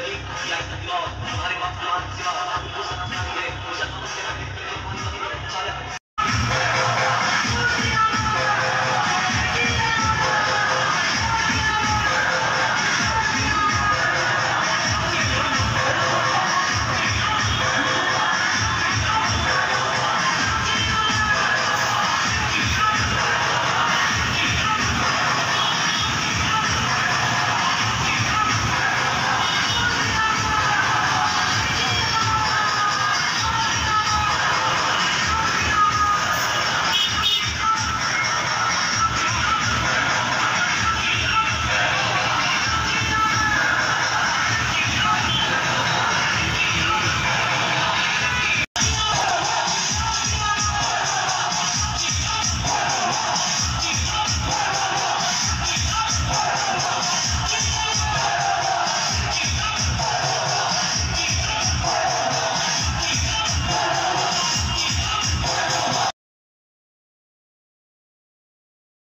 Magaling ang siyang tatlo. Marimang tuwan sila ang ubusan ng sarili. Usan